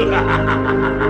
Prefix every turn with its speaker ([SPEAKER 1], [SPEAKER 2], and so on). [SPEAKER 1] Hahaha.